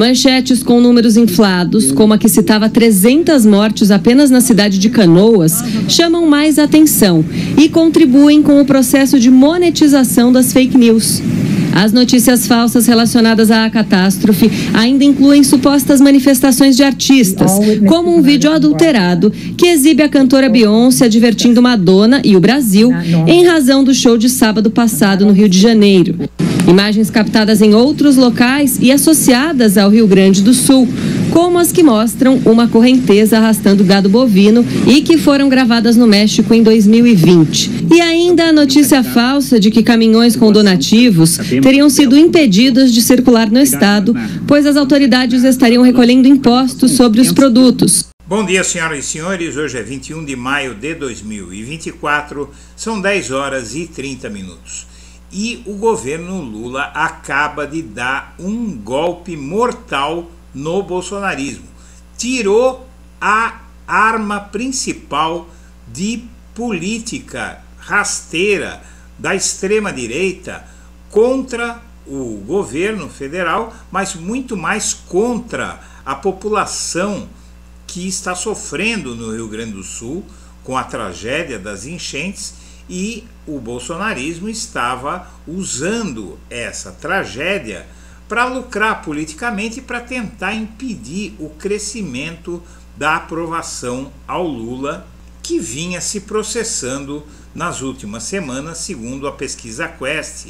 Manchetes com números inflados, como a que citava 300 mortes apenas na cidade de Canoas, chamam mais atenção e contribuem com o processo de monetização das fake news. As notícias falsas relacionadas à catástrofe ainda incluem supostas manifestações de artistas, como um vídeo adulterado que exibe a cantora Beyoncé advertindo Madonna e o Brasil em razão do show de sábado passado no Rio de Janeiro. Imagens captadas em outros locais e associadas ao Rio Grande do Sul, como as que mostram uma correnteza arrastando gado bovino e que foram gravadas no México em 2020. E ainda a notícia falsa de que caminhões com donativos teriam sido impedidos de circular no estado, pois as autoridades estariam recolhendo impostos sobre os produtos. Bom dia, senhoras e senhores. Hoje é 21 de maio de 2024, são 10 horas e 30 minutos e o governo Lula acaba de dar um golpe mortal no bolsonarismo. Tirou a arma principal de política rasteira da extrema-direita contra o governo federal, mas muito mais contra a população que está sofrendo no Rio Grande do Sul com a tragédia das enchentes e o bolsonarismo estava usando essa tragédia para lucrar politicamente para tentar impedir o crescimento da aprovação ao Lula, que vinha se processando nas últimas semanas, segundo a pesquisa Quest,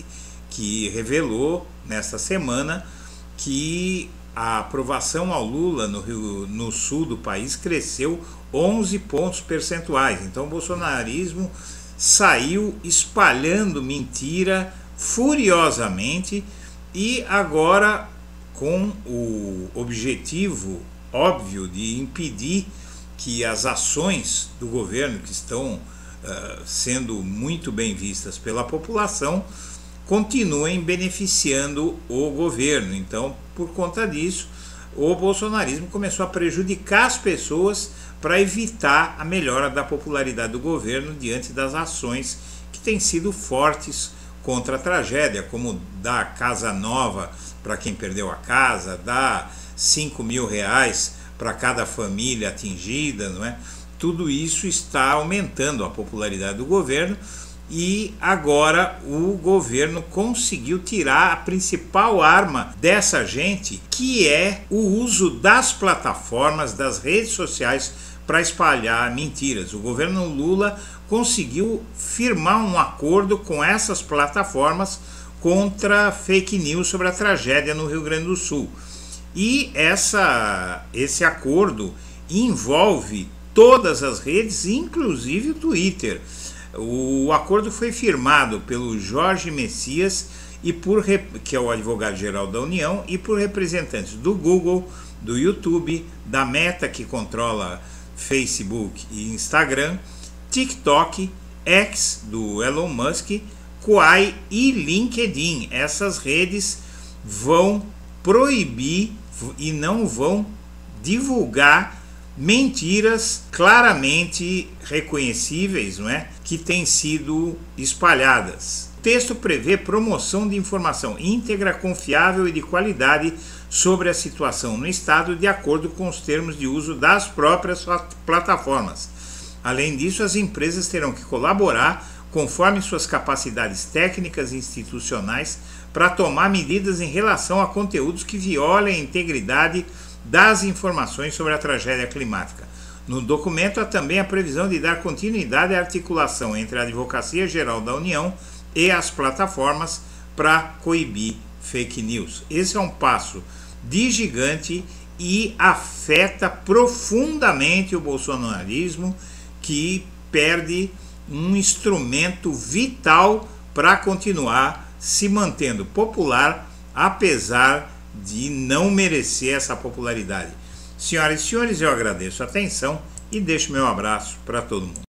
que revelou nesta semana que a aprovação ao Lula no, Rio, no sul do país cresceu 11 pontos percentuais. Então, o bolsonarismo saiu espalhando mentira furiosamente e agora com o objetivo óbvio de impedir que as ações do governo que estão uh, sendo muito bem vistas pela população continuem beneficiando o governo. Então, por conta disso, o bolsonarismo começou a prejudicar as pessoas para evitar a melhora da popularidade do governo diante das ações que têm sido fortes contra a tragédia, como dar casa nova para quem perdeu a casa, dar 5 mil reais para cada família atingida, não é? Tudo isso está aumentando a popularidade do governo e agora o governo conseguiu tirar a principal arma dessa gente, que é o uso das plataformas, das redes sociais para espalhar mentiras. O governo Lula conseguiu firmar um acordo com essas plataformas contra fake news sobre a tragédia no Rio Grande do Sul. E essa, esse acordo envolve todas as redes, inclusive o Twitter. O acordo foi firmado pelo Jorge Messias e por que é o advogado-geral da União e por representantes do Google, do YouTube, da Meta que controla Facebook e Instagram, TikTok, X do Elon Musk, Quai e LinkedIn. Essas redes vão proibir e não vão divulgar mentiras claramente reconhecíveis, não é? Que têm sido espalhadas. O texto prevê promoção de informação íntegra, confiável e de qualidade sobre a situação no estado de acordo com os termos de uso das próprias plataformas. Além disso, as empresas terão que colaborar conforme suas capacidades técnicas e institucionais para tomar medidas em relação a conteúdos que violem a integridade das informações sobre a tragédia climática. No documento há também a previsão de dar continuidade à articulação entre a Advocacia Geral da União e as plataformas para coibir fake news. Esse é um passo de gigante e afeta profundamente o bolsonarismo, que perde um instrumento vital para continuar se mantendo popular, apesar de não merecer essa popularidade. Senhoras e senhores, eu agradeço a atenção e deixo meu abraço para todo mundo.